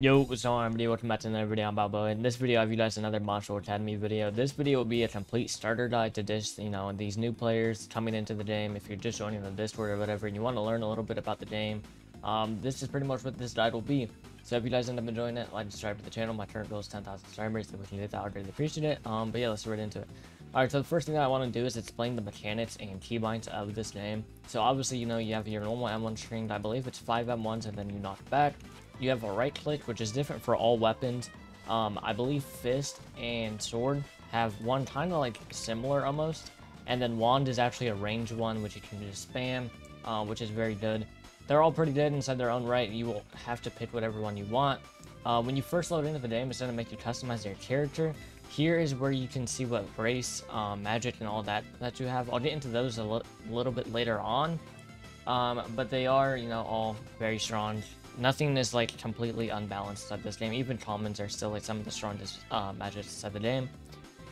Yo, what's going on everybody? Welcome back to another video. I'm Balboa. In this video, I've utilized another Mashle Academy video. This video will be a complete starter guide to this, you know, these new players coming into the game. If you're just joining the Discord or whatever, and you want to learn a little bit about the game, um, this is pretty much what this guide will be. So if you guys end up enjoying it, like subscribe to the channel. My current goal is 10,000 subscribers. If we can get that, I'd really appreciate it. Um, but yeah, let's get right into it. Alright, so the first thing that I want to do is explain the mechanics and keybinds of this game. So obviously, you know, you have your normal M1 string. I believe it's 5 M1s, and then you knock back. You have a right click, which is different for all weapons. Um, I believe fist and sword have one kind of like similar almost. And then wand is actually a range one, which you can just spam, uh, which is very good. They're all pretty good inside their own right. You will have to pick whatever one you want. Uh, when you first load into the game, it's going to make you customize your character. Here is where you can see what race, um, magic, and all that that you have. I'll get into those a li little bit later on. Um, but they are, you know, all very strong. Nothing is, like, completely unbalanced at this game. Even commons are still, like, some of the strongest uh, magics inside the game.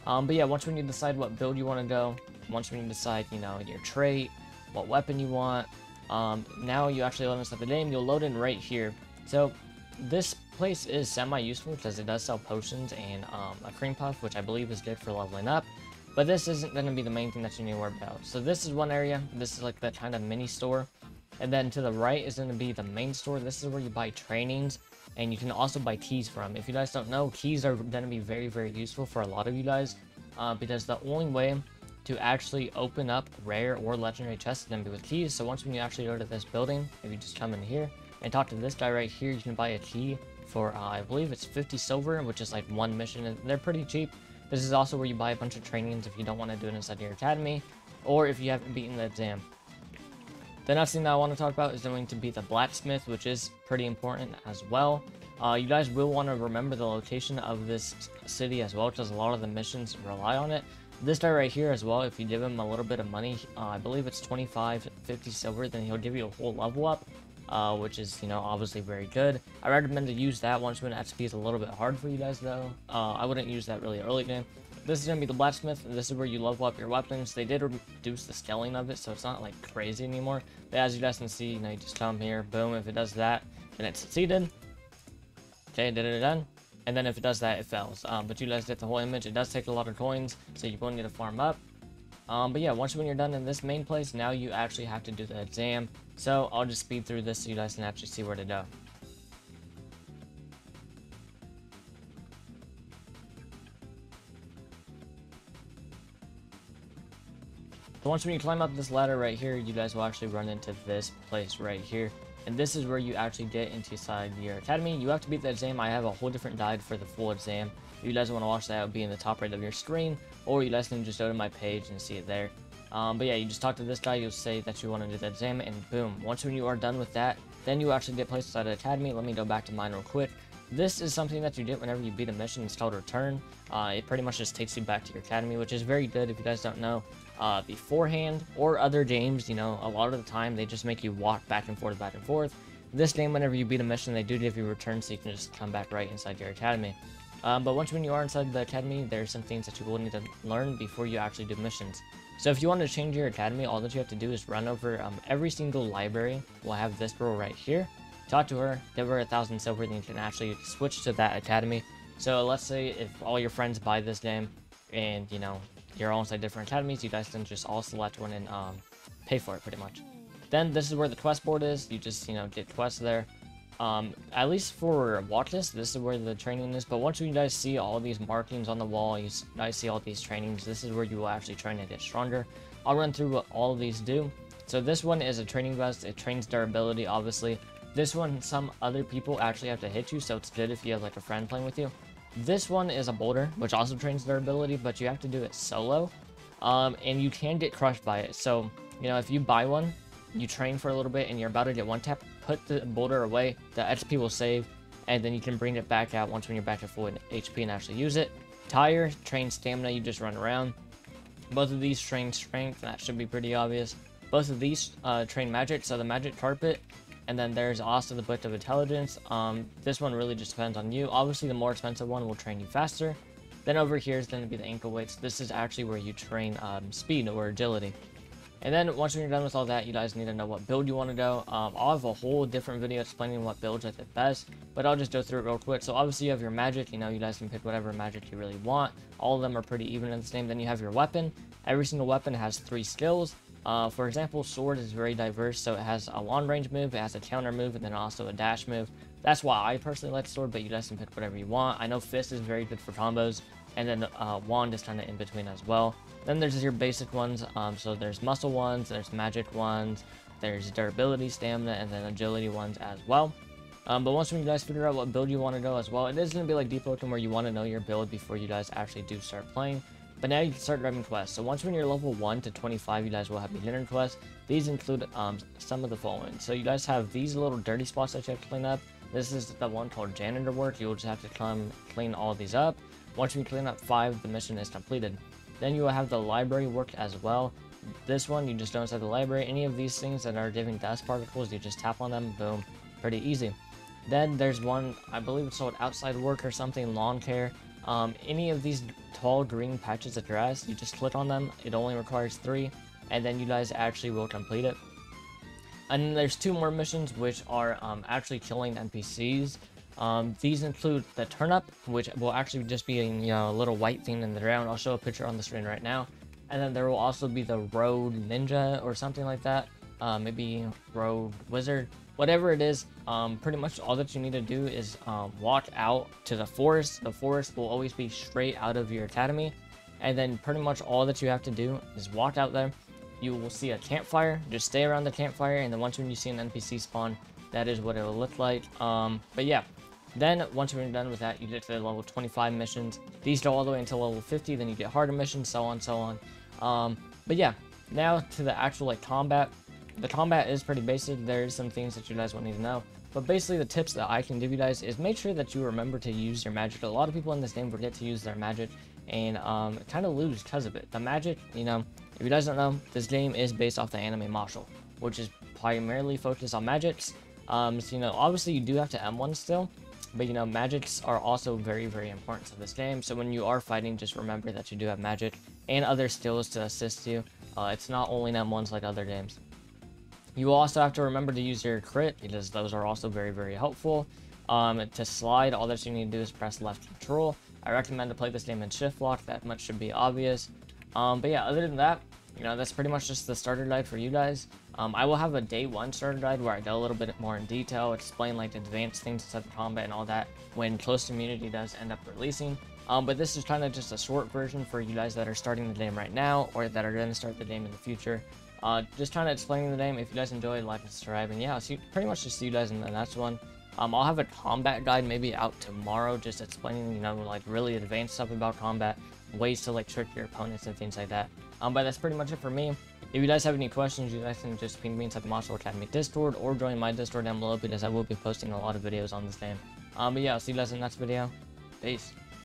Um, but yeah, once when you decide what build you want to go, once when you decide, you know, your trait, what weapon you want, um, now you actually load inside the game, you'll load in right here. So this place is semi-useful because it does sell potions and um, a cream puff, which I believe is good for leveling up. But this isn't going to be the main thing that you need to worry about. So this is one area. This is like the kind of mini store. And then to the right is going to be the main store. This is where you buy trainings. And you can also buy keys from. If you guys don't know, keys are going to be very, very useful for a lot of you guys. Uh, because the only way to actually open up rare or legendary chests is going to be with keys. So once when you actually go to this building, if you just come in here and talk to this guy right here, you can buy a key for, uh, I believe it's 50 silver, which is like one mission. They're pretty cheap. This is also where you buy a bunch of trainings if you don't want to do it inside your academy, or if you haven't beaten the exam. The next thing that I want to talk about is going to be the blacksmith, which is pretty important as well. Uh, you guys will want to remember the location of this city as well, because a lot of the missions rely on it. This guy right here as well, if you give him a little bit of money, uh, I believe it's 25, 50 silver, then he'll give you a whole level up, uh, which is, you know, obviously very good. I recommend to use that once when XP is a little bit hard for you guys, though. Uh, I wouldn't use that really early game. This is going to be the blacksmith. This is where you level up your weapons. They did reduce the scaling of it, so it's not like crazy anymore. But as you guys can see, you know, you just come here, boom. If it does that, then it succeeded. Okay, did it done. And then if it does that, it fails. Um, but you guys get the whole image. It does take a lot of coins, so you will need to farm up. Um, but yeah, once when you're done in this main place, now you actually have to do the exam. So I'll just speed through this so you guys can actually see where to go. So once when you climb up this ladder right here, you guys will actually run into this place right here. And this is where you actually get into inside your academy. You have to beat the exam. I have a whole different guide for the full exam. If you guys want to watch that, it'll be in the top right of your screen. Or you guys can just go to my page and see it there. Um, but yeah, you just talk to this guy, you'll say that you want to do the exam, and boom. Once when you are done with that, then you actually get placed inside the academy. Let me go back to mine real quick. This is something that you get whenever you beat a mission. It's called Return. Uh, it pretty much just takes you back to your academy, which is very good if you guys don't know uh, beforehand or other games, you know, a lot of the time they just make you walk back and forth, back and forth. This game, whenever you beat a mission, they do give you return so you can just come back right inside your academy. Um, but once when you are inside the academy, there are some things that you will need to learn before you actually do missions. So if you want to change your academy, all that you have to do is run over um, every single library. We'll have this girl right here. Talk to her, give her a thousand silver, then you can actually switch to that academy. So let's say if all your friends buy this game, and you know you're all inside different academies, you guys can just all select one and um, pay for it pretty much. Then this is where the quest board is. You just, you know, get quests there. Um, at least for Watches, this is where the training is. But once you guys see all these markings on the wall, you guys see all these trainings, this is where you will actually train to get stronger. I'll run through what all of these do. So this one is a training vest. It trains durability, obviously. This one, some other people actually have to hit you, so it's good if you have like a friend playing with you. This one is a boulder, which also trains durability, but you have to do it solo. Um, and you can get crushed by it. So, you know, if you buy one, you train for a little bit, and you're about to get one tap, put the boulder away, the HP will save, and then you can bring it back out once when you're back at full HP and actually use it. Tire trains stamina, you just run around. Both of these train strength, that should be pretty obvious. Both of these uh, train magic, so the magic carpet and then there's also the Book of Intelligence. Um, this one really just depends on you. Obviously, the more expensive one will train you faster. Then over here is going to be the ankle weights. This is actually where you train um, speed or agility. And then once you're done with all that, you guys need to know what build you want to go. Um, I'll have a whole different video explaining what builds I think best, but I'll just go through it real quick. So obviously you have your magic, you know, you guys can pick whatever magic you really want. All of them are pretty even in the same. Then you have your weapon. Every single weapon has three skills. Uh, for example, sword is very diverse, so it has a long range move, it has a counter move, and then also a dash move. That's why I personally like sword, but you guys can pick whatever you want. I know fist is very good for combos, and then uh, wand is kind of in between as well. Then there's your basic ones. Um, so there's muscle ones, there's magic ones, there's durability, stamina, and then agility ones as well. Um, but once you guys figure out what build you want to go as well, it is going to be like Deepwoken where you want to know your build before you guys actually do start playing. But now you can start driving quests. So once when you're level 1 to 25, you guys will have beginner quests. These include um, some of the following. So you guys have these little dirty spots that you have to clean up. This is the one called janitor work. You'll just have to come clean all these up. Once you clean up 5, the mission is completed. Then you will have the library work as well. This one, you just don't set the library. Any of these things that are giving dust particles, you just tap on them, boom, pretty easy. Then there's one, I believe it's called outside work or something, lawn care. Um, any of these tall green patches of grass, you just click on them. It only requires three, and then you guys actually will complete it. And then there's two more missions, which are um, actually killing NPCs. Um, these include the turnip, which will actually just be a you know, little white thing in the ground. I'll show a picture on the screen right now. And then there will also be the road ninja or something like that. Uh, maybe road wizard, whatever it is. Um, pretty much all that you need to do is um, walk out to the forest. The forest will always be straight out of your academy. And then pretty much all that you have to do is walk out there. You will see a campfire. Just stay around the campfire. And then once when you see an NPC spawn, that is what it will look like. Um, but yeah, then, once you're done with that, you get to the level 25 missions. These go all the way until level 50, then you get harder missions, so on, so on. Um, but yeah, now to the actual, like, combat. The combat is pretty basic. There's some things that you guys will need to know. But basically, the tips that I can give you guys is make sure that you remember to use your magic. A lot of people in this game forget to use their magic and um, kind of lose because of it. The magic, you know, if you guys don't know, this game is based off the anime Mashle, which is primarily focused on magics. Um, so, you know, obviously you do have to M1 still, but you know, magics are also very, very important to this game. So when you are fighting, just remember that you do have magic and other skills to assist you. Uh, it's not only M1s like other games. You also have to remember to use your crit because those are also very, very helpful. Um, to slide, all that you need to do is press left control. I recommend to play this game in shift lock, that much should be obvious. Um, but yeah, other than that, you know, that's pretty much just the starter guide for you guys. Um, I will have a day one starter guide where I go a little bit more in detail, explain like the advanced things inside the combat and all that when Close Immunity does end up releasing. Um, but this is kind of just a short version for you guys that are starting the game right now or that are going to start the game in the future. Uh, just trying to explain the name. If you guys enjoyed, like and subscribe. And yeah, I'll see, pretty much just see you guys in the next one. Um, I'll have a combat guide maybe out tomorrow, just explaining, you know, like really advanced stuff about combat, ways to like trick your opponents and things like that. Um, but that's pretty much it for me. If you guys have any questions, you guys can just ping me inside the Mashle Academy Discord or join my Discord down below because I will be posting a lot of videos on this game. Um, but yeah, I'll see you guys in the next video. Peace.